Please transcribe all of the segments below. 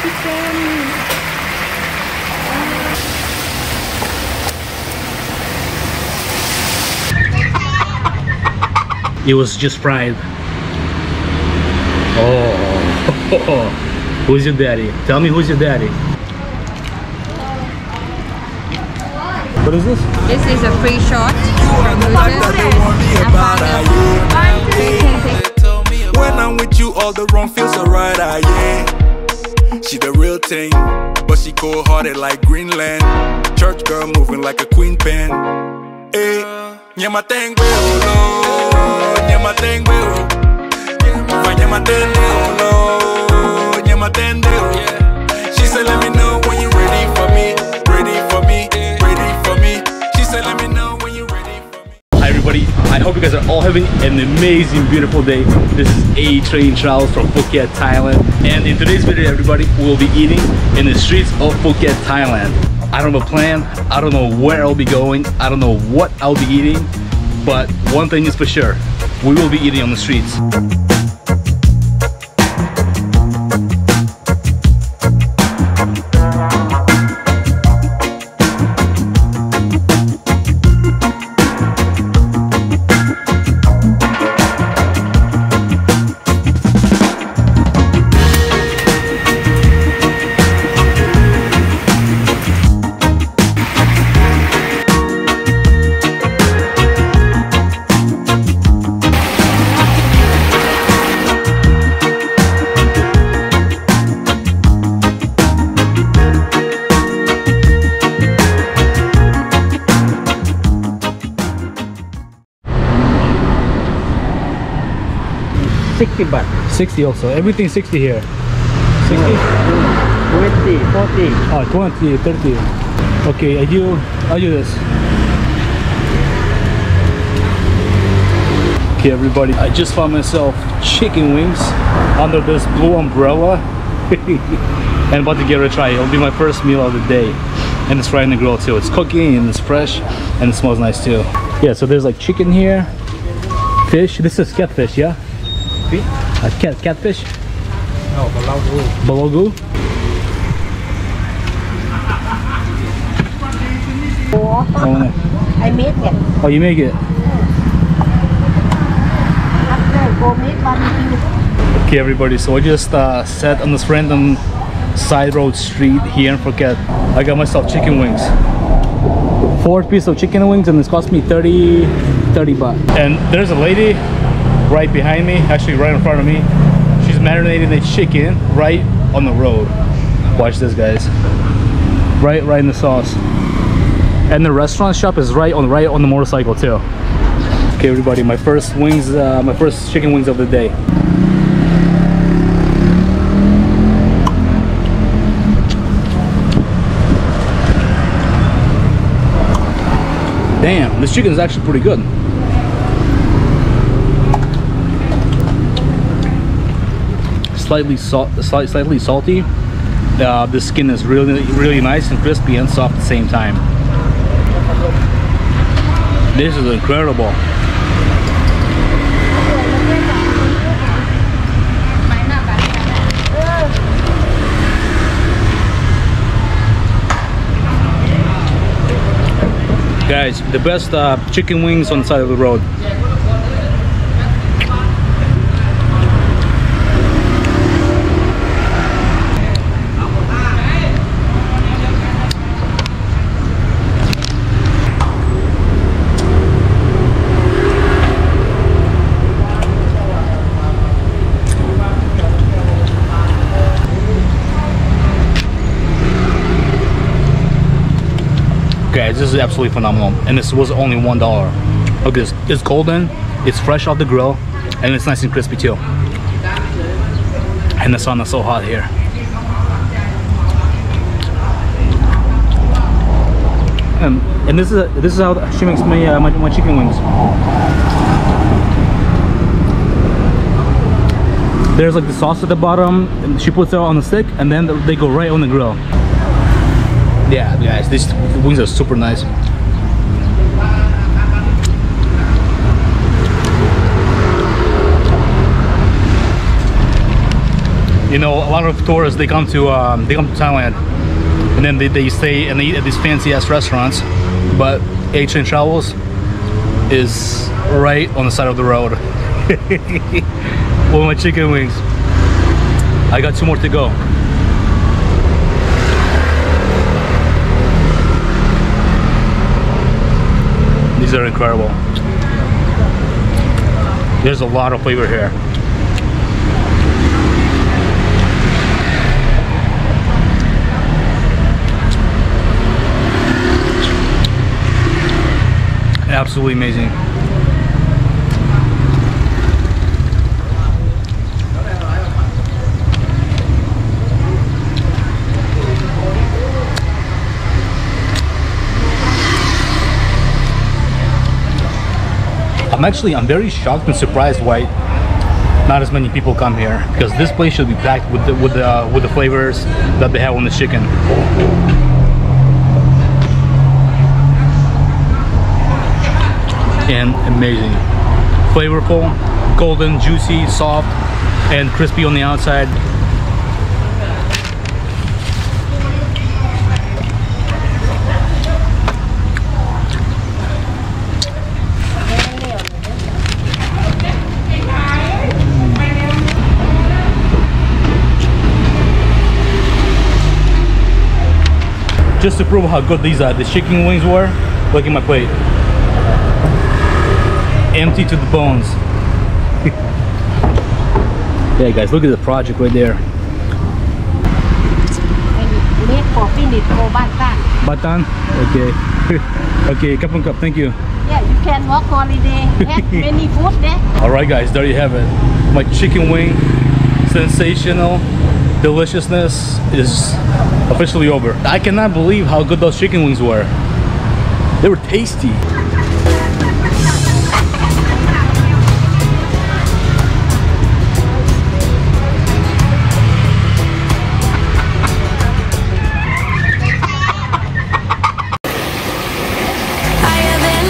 chicken. It was just fried. Oh, who's your daddy? Tell me who's your daddy. What is this? This is a free shot from When I'm with you, all the wrong feels alright, ah yeah. She the real thing, but she cold hearted like Greenland. Church girl moving like a queen pen. Hey, yeah, my thing, yeah, my thing, yeah, my thing, having an amazing, beautiful day. This is A Train Travels from Phuket, Thailand. And in today's video, everybody, we'll be eating in the streets of Phuket, Thailand. I don't have a plan, I don't know where I'll be going, I don't know what I'll be eating, but one thing is for sure, we will be eating on the streets. 60 also, everything 60 here. 60? 20, 40. Oh, 20, 30. Okay, I do, I'll do this. Okay, everybody, I just found myself chicken wings under this blue umbrella. and about to give it a try. It'll be my first meal of the day. And it's right in the grill too. It's cooking and it's fresh and it smells nice too. Yeah, so there's like chicken here, fish. This is catfish, yeah? Fish? Uh, cat, catfish? No, balagu. Balogu? Oh, I made it. oh, you make it? After gourmet barbecue. Okay everybody, so I just uh, sat on this random side road street here in Phuket. I got myself chicken wings. Four piece of chicken wings and this cost me 30, 30 baht. And there's a lady right behind me, actually right in front of me. She's marinating the chicken right on the road. Watch this guys. Right, right in the sauce. And the restaurant shop is right on right on the motorcycle too. Okay everybody, my first wings, uh, my first chicken wings of the day. Damn, this chicken is actually pretty good. Slightly salt, slight, slightly salty. Uh, the skin is really, really nice and crispy and soft at the same time. This is incredible. Guys, the best uh, chicken wings on the side of the road. Guys, this is absolutely phenomenal. And this was only one dollar. Look at this. It's golden, it's fresh off the grill, and it's nice and crispy too. And the sun is so hot here. Um, and this is this is how she makes my, uh, my my chicken wings. There's like the sauce at the bottom, and she puts it on the stick, and then they go right on the grill. Yeah, guys, these wings are super nice. You know, a lot of tourists they come to um, they come to Thailand, and then they, they stay and they eat at these fancy ass restaurants. But A Train Travels is right on the side of the road. With my chicken wings. I got two more to go. These are incredible. There's a lot of flavor here. Absolutely amazing. I'm actually I'm very shocked and surprised why not as many people come here because this place should be packed with the with the uh, with the flavors that they have on the chicken. And amazing, flavorful, golden, juicy, soft, and crispy on the outside. Just to prove how good these are, the chicken wings were. Look at my plate. Empty to the bones. yeah guys, look at the project right there. Made for finish for Bantan. Batan? Okay. okay, cup and cup, thank you. Yeah, you can walk holiday. Have many food there. Alright guys, there you have it. My chicken wing, sensational deliciousness is officially over. I cannot believe how good those chicken wings were. They were tasty. Higher than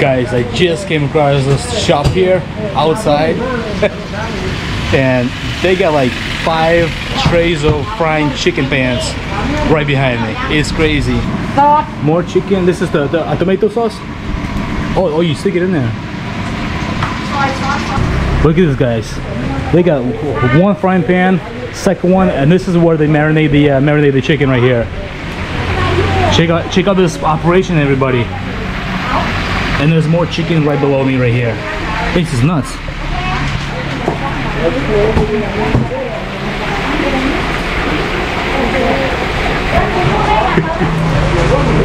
Guys, I just came across this shop here outside and they got like five trays of frying chicken pans right behind me. It's crazy. More chicken. This is the, the uh, tomato sauce. Oh, oh, you stick it in there. Look at this, guys. They got one frying pan, second one, and this is where they marinate the uh, marinate the chicken right here. Check out check out this operation, everybody. And there's more chicken right below me right here. This is nuts.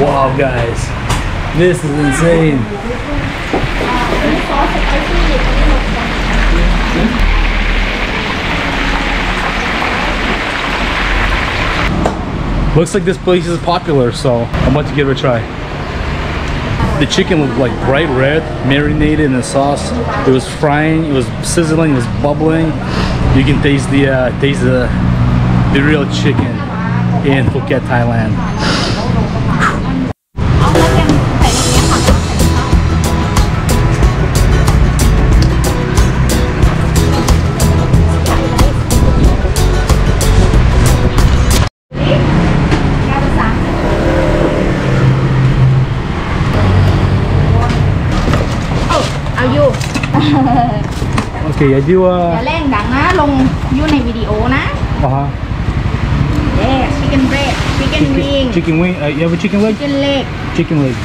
wow, guys. This is insane. Looks like this place is popular, so I'm about to give it a try. The chicken looked like bright red, marinated in the sauce. It was frying, it was sizzling, it was bubbling. You can taste the uh, taste the the real chicken in Phuket, Thailand. Okay, I do อย่า uh แรงดังนะ ลงอยู่ในวิดีโอนะ uh-huh. เย้ชิคเก้นเบรดชิคเก้นวิง chicken wing. Uh, you have a chicken leg? ชิคเก้นเล็ก Chicken leg.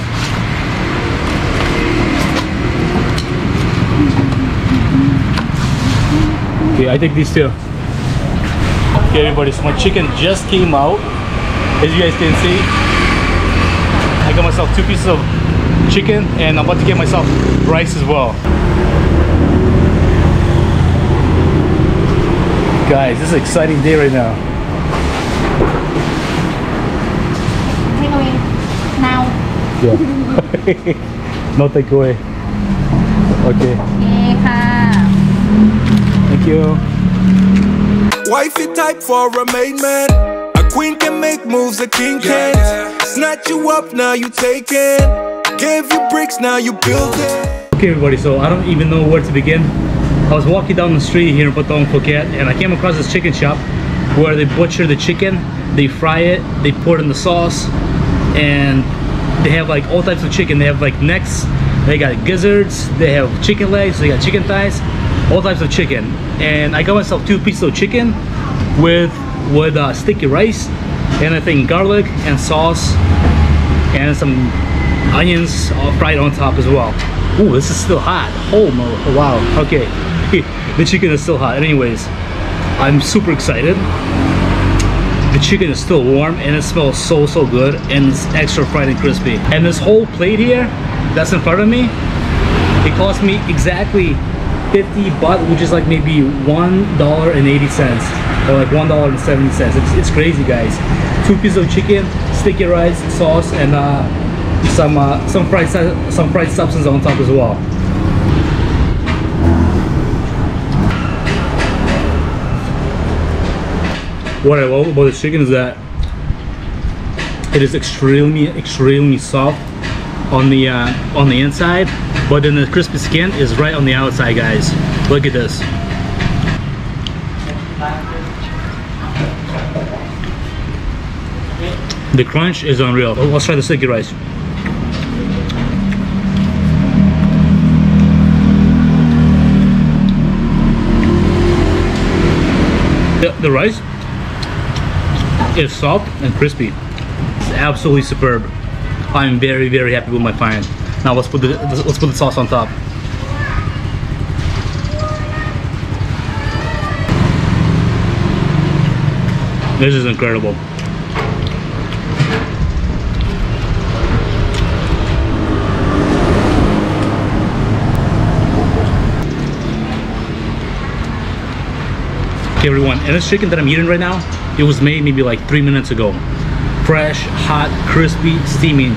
Okay, I take these two. Okay, everybody, so my chicken just came out. As you guys can see, I got myself two pieces of chicken and I'm about to get myself rice as well. Guys, this is an exciting day right now. Takeaway now. Yeah. no takeaway. Okay. Thank you. Wifey type for a maid man. A queen can make moves, a king can. not Snatch you up, now you take it. Gave you bricks, now you build it. Okay, everybody, so I don't even know where to begin. I was walking down the street here in Patong, Phuket, and I came across this chicken shop where they butcher the chicken, they fry it, they pour it in the sauce, and they have like all types of chicken. They have like necks, they got gizzards, they have chicken legs, they got chicken thighs, all types of chicken. And I got myself two pieces of chicken with with uh, sticky rice, and I think garlic and sauce, and some onions all fried on top as well. Ooh, this is still hot. Oh, oh wow. Okay, the chicken is still hot. Anyways, I'm super excited. The chicken is still warm and it smells so so good and it's extra fried and crispy. And this whole plate here that's in front of me, it cost me exactly 50 baht, which is like maybe one dollar and eighty cents or like one dollar and seventy cents. It's, it's crazy, guys. Two pieces of chicken, sticky rice, sauce, and uh, some uh, some fried some fried substance on top as well. What I love about this chicken is that it is extremely extremely soft on the uh, on the inside, but then the crispy skin is right on the outside, guys. Look at this. The crunch is unreal. Oh, Let's try the sticky rice. The, the rice is soft and crispy. It's absolutely superb. I'm very very happy with my find. Now let's put the let's put the sauce on top. This is incredible. Okay everyone, and this chicken that I'm eating right now, it was made maybe like three minutes ago. Fresh, hot, crispy, steaming.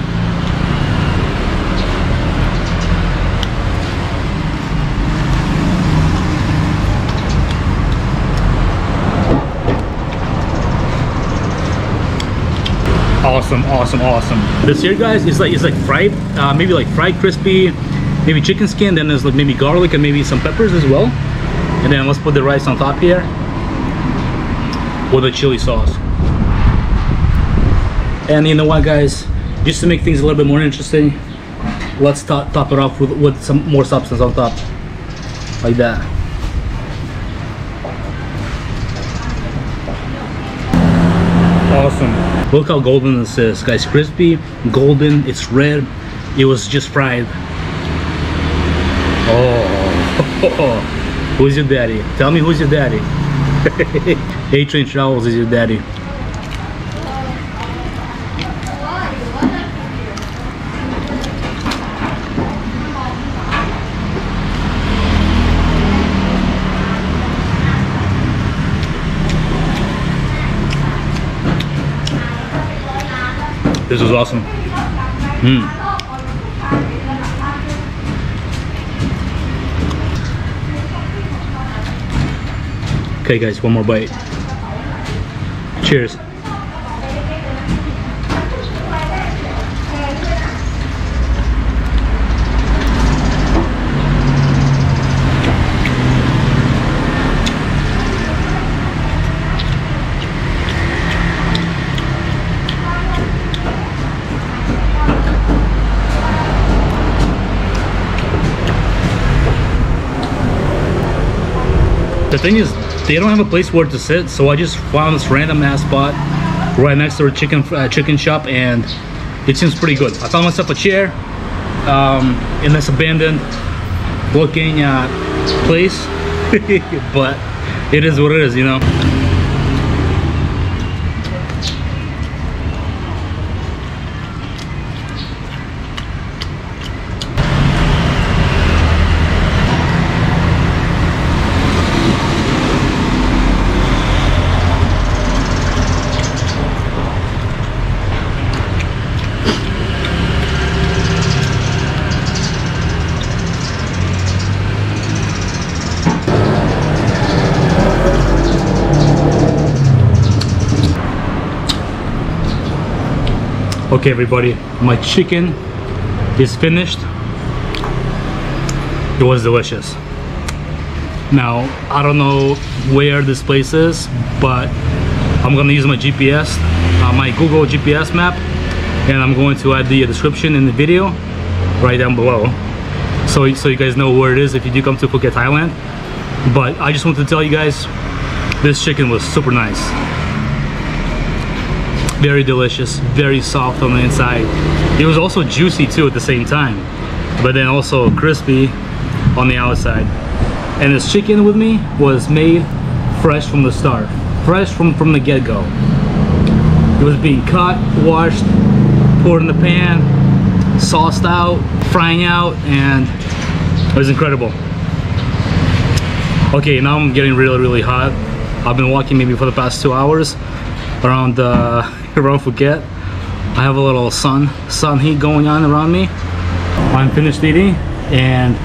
Awesome, awesome, awesome. This here, guys, is like it's like fried, uh, maybe like fried crispy, maybe chicken skin. Then there's like maybe garlic and maybe some peppers as well. And then let's put the rice on top here with a chili sauce. And you know what, guys? Just to make things a little bit more interesting, let's top, top it off with, with some more substance on top, like that. Awesome. Look how golden this is, guys. Crispy, golden, it's red. It was just fried. Oh, who's your daddy? Tell me who's your daddy. A-Train Travels is your daddy. This was awesome. Mm. Okay, guys, one more bite. Cheers. The thing is, they don't have a place where to sit, so I just found this random ass spot right next to a chicken uh, chicken shop, and it seems pretty good. I found myself a chair um, in this abandoned looking uh, place, but it is what it is, you know. Okay, everybody, my chicken is finished. It was delicious. Now, I don't know where this place is, but I'm gonna use my GPS, uh, my Google GPS map, and I'm going to add the description in the video right down below. So, so you guys know where it is if you do come to Phuket, Thailand. But I just want to tell you guys, this chicken was super nice. Very delicious, very soft on the inside. It was also juicy too at the same time, but then also crispy on the outside. And this chicken with me was made fresh from the start, fresh from, from the get-go. It was being cut, washed, poured in the pan, sauced out, frying out, and it was incredible. Okay, now I'm getting really, really hot. I've been walking maybe for the past two hours around uh, around Phuket. I have a little sun sun heat going on around me. I'm finished eating, and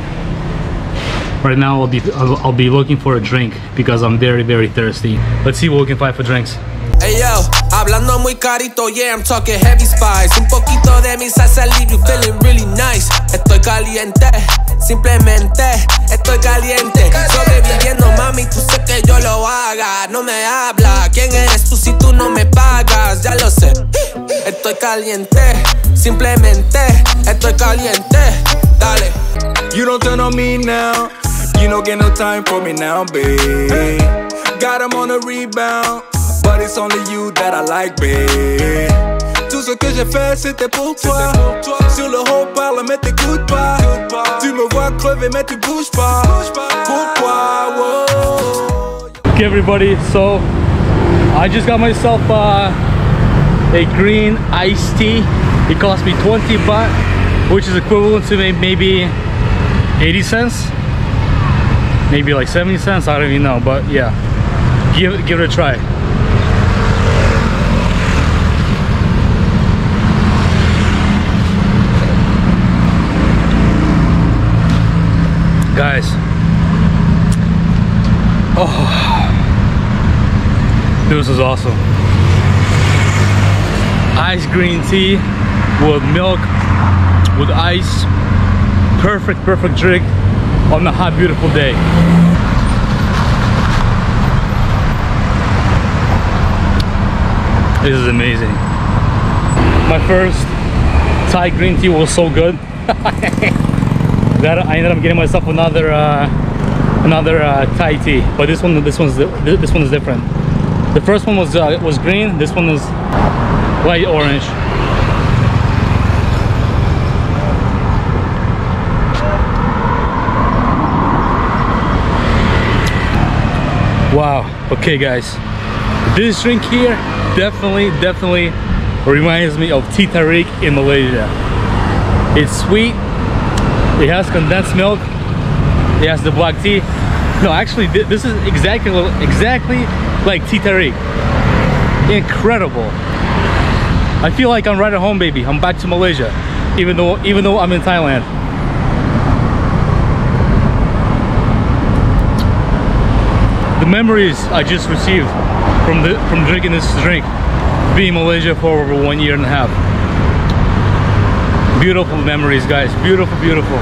right now I'll be I'll, be looking for a drink because I'm very, very thirsty. Let's see what we can find for drinks. Hey yo, hablando muy carito, yeah, I'm talking heavy spice. Un poquito de mi salsa leave you feeling really nice. Estoy caliente, simplemente estoy caliente. Sobreviviendo, mami, tú sé que yo lo haga. No me habla, ¿quién eres tú si tú no me pagas? Ya lo sé. Estoy caliente, simplemente estoy caliente. Dale. You don't turn on me now. You don't get no time for me now, babe. Got him on a rebound. But it's only you that I like, babe. Tout ce que j'ai fait, c'était pour toi. Sur le haut parle, mais t'écoutes pas. Crever, mais tu bouges pas. Pourquoi? Okay, everybody, so I just got myself uh, a green iced tea. It cost me 20 baht, which is equivalent to maybe 80 cents, maybe like 70 cents. I don't even know, but yeah, give give it a try. Guys, Oh. this is awesome. Ice green tea with milk, with ice. Perfect, perfect drink on a hot, beautiful day. This is amazing. My first Thai green tea was so good. that I ended up getting myself another uh, another uh, Thai tea, but this one this one's this one is different. The first one was uh, was green. This one is light orange. Wow. Okay, guys. This drink here definitely, definitely reminds me of tea tarik in Malaysia. It's sweet. It has condensed milk. It has the black tea. No, actually, thi- this is exactly exactly like tea tarik. Incredible. I feel like I'm right at home, baby. I'm back to Malaysia, even though even though I'm in Thailand. The memories I just received from the from drinking this drink, being in Malaysia for over one year and a half. Beautiful memories, guys. Beautiful, beautiful.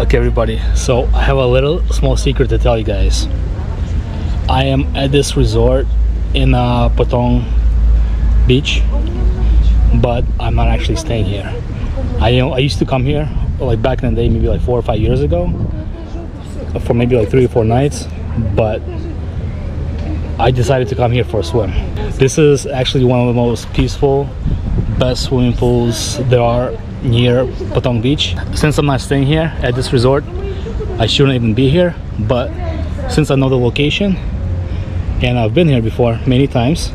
Okay, everybody. So I have a little small secret to tell you guys. I am at this resort in uh, Patong Beach, but I'm not actually staying here. I you know I used to come here like back in the day, maybe like four or five years ago, for maybe like three or four nights, but I decided to come here for a swim. This is actually one of the most peaceful, best swimming pools there are near Patong Beach. Since I'm not staying here at this resort, I shouldn't even be here, but since I know the location and I've been here before many times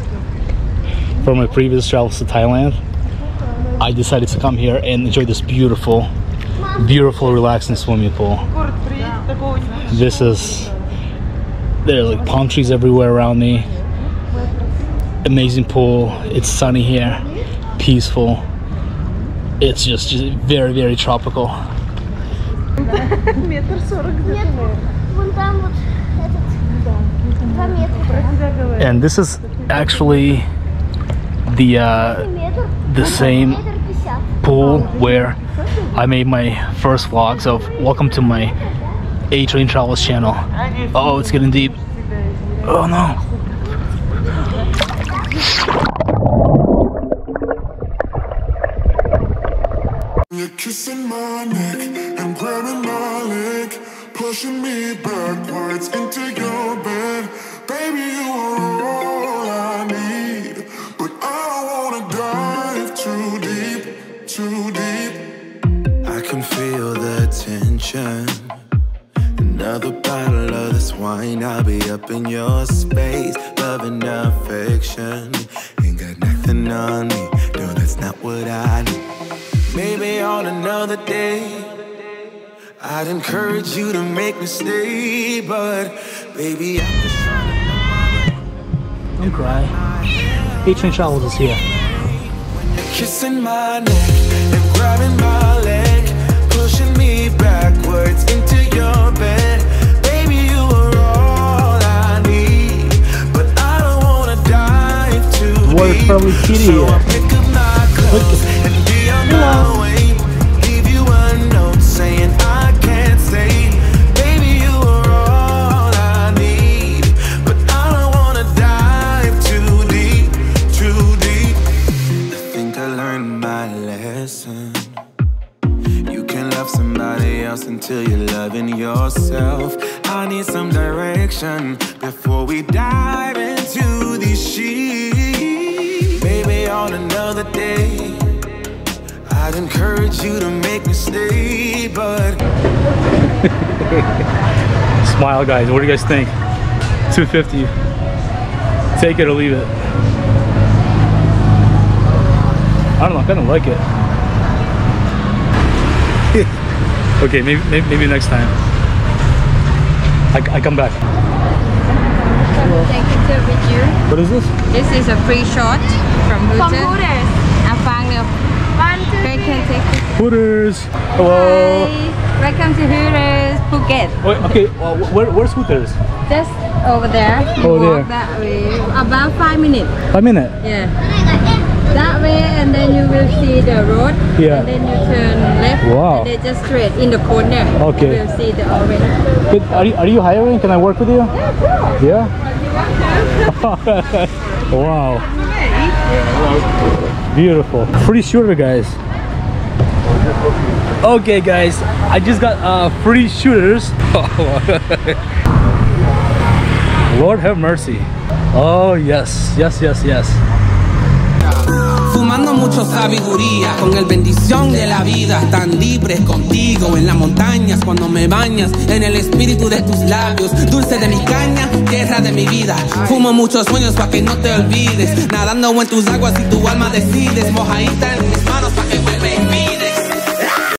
for my previous travels to Thailand, I decided to come here and enjoy this beautiful, beautiful, relaxing swimming pool. This is there's like palm trees everywhere around me. Amazing pool. It's sunny here, peaceful. It's just, just very, very tropical. Метр сорок Нет, вон там вот этот. Два метра. And this is actually the uh, Метр. the same Метр пятьдесят. pool where I made my first vlogs of welcome to my A Train Travels channel. Oh, it's getting deep. Oh no. You're kissing my neck and grabbing my leg, pushing me backwards into your bed. I'll be up in your space. Love and affection. Ain't got nothing on me, no, that's not what I need. Maybe on another day, I'd encourage you to make me stay, but baby, I'm just trying. Don't cry. A Train Travels is here. Kissing my neck and grabbing my leg, pushing me deep. Stay, but Smile, guys. What do you guys think? 250. Take it or leave it. I don't know. I kind of like it. okay, maybe, maybe maybe next time. I, I come back. Take picture with you. What is this? This is a free shot from Hooters. From Hooters. I found it. One, two, They can take picture. Hooters. Hello. Hi. Welcome to Hooters, Phuket. Wait, okay, uh, well, where, where's Hooters? Just over there. You Over walk there. that way. About five minutes. Five minute. Yeah. That way and then you will see the road. Yeah. And then you turn left. Wow. And then just straight in the corner. Okay. You will see the orange. Good. Are you, are you hiring? Can I work with you? Yeah. Yeah. wow. Beautiful. Free shooter, guys. Okay, guys. I just got uh, free shooters. Lord have mercy. Oh yes, yes, yes, yes. Fumando mucho sabiduría, con el bendición de la vida, tan libre contigo en las montañas cuando me bañas, en el espíritu de tus labios, dulce de mi caña, tierra de mi vida. Fumo muchos sueños para que no te olvides, nadando en tus aguas y tu alma decides, mojadita en mis